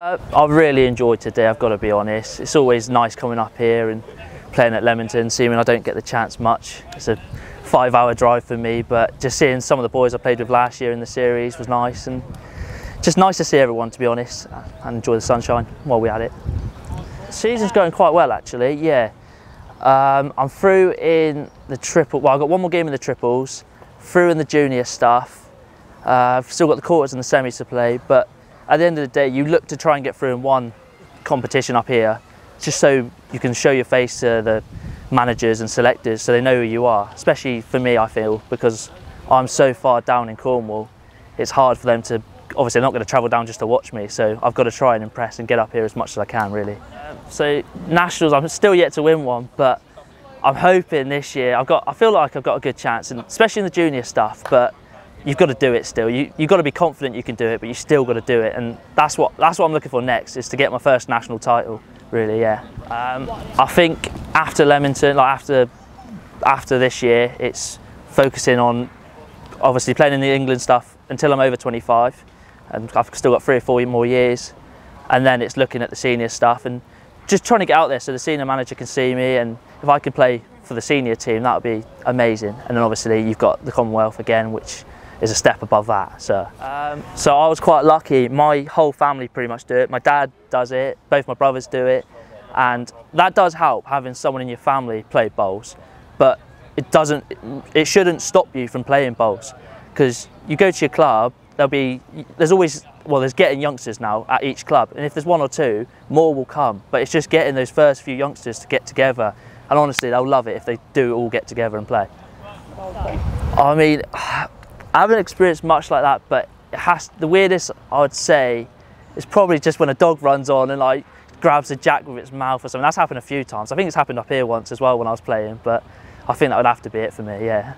Uh, I've really enjoyed today, I've got to be honest. It's always nice coming up here and playing at Leamington, seeing I don't get the chance much. It's a five hour drive for me, but just seeing some of the boys I played with last year in the series was nice and just nice to see everyone, to be honest, and enjoy the sunshine while we had it. Season's going quite well, actually, yeah. Um, I'm through in the triple, well, I've got one more game in the triples, through in the junior stuff. Uh, I've still got the quarters and the semis to play, but at the end of the day, you look to try and get through in one competition up here, just so you can show your face to the managers and selectors so they know who you are. Especially for me, I feel, because I'm so far down in Cornwall, it's hard for them to, obviously they're not going to travel down just to watch me, so I've got to try and impress and get up here as much as I can, really. So Nationals, I'm still yet to win one, but I'm hoping this year, I've got, I feel like I've got a good chance, and especially in the junior stuff, but you've got to do it still. You, you've got to be confident you can do it, but you still got to do it. And that's what, that's what I'm looking for next, is to get my first national title, really, yeah. Um, I think after Leamington, like after, after this year, it's focusing on obviously playing in the England stuff until I'm over 25. And I've still got three or four more years. And then it's looking at the senior stuff and just trying to get out there so the senior manager can see me and if I can play for the senior team that would be amazing and then obviously you've got the Commonwealth again which is a step above that. So, um, so I was quite lucky. My whole family pretty much do it. My dad does it. Both my brothers do it, and that does help having someone in your family play bowls. But it doesn't. It shouldn't stop you from playing bowls, because you go to your club. There'll be. There's always. Well, there's getting youngsters now at each club, and if there's one or two, more will come. But it's just getting those first few youngsters to get together, and honestly, they'll love it if they do all get together and play. I mean, I haven't experienced much like that, but it has the weirdest I would say is probably just when a dog runs on and like grabs a jack with its mouth or something. That's happened a few times. I think it's happened up here once as well when I was playing, but I think that would have to be it for me, yeah.